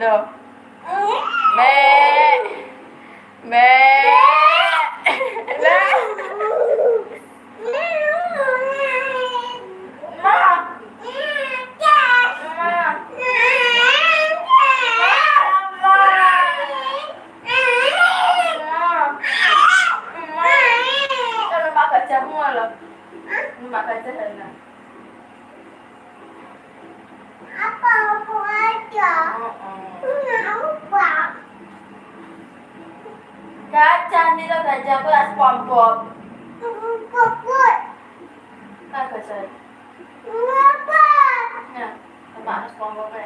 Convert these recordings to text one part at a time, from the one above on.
Loh. Mẹ. Mẹ. Mẹ. Kalau mak kat jamu lah. ya. Ini apa? Gajah ni tau gajah aku tak sepon pop. Pop pop. Tak gajah. Ini apa? Nah, sama sepon pop ni.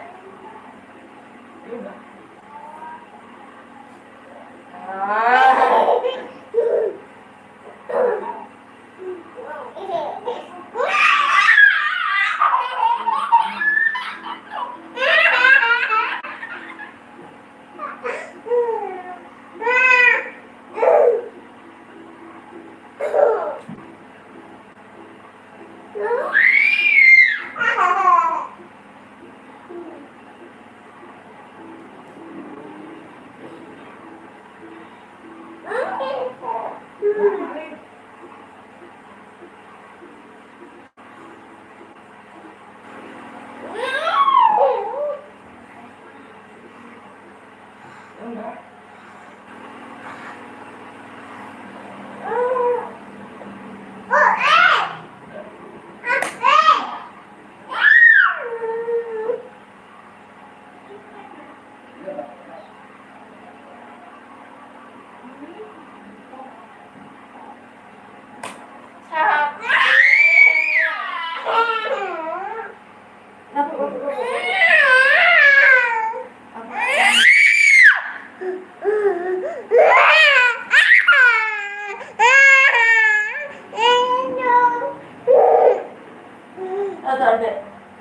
Thank you.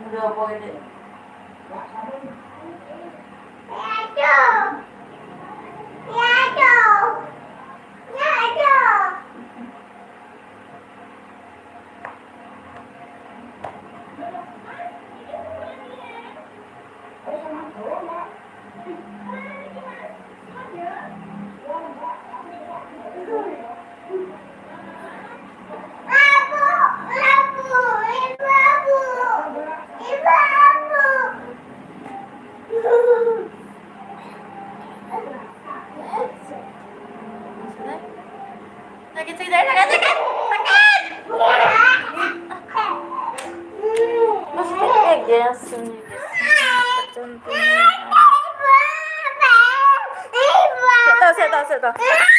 Udah boy deh. sakit sakit sakit sakit sakit Mas que é cagaço, né? Sentou, sentou, sentou.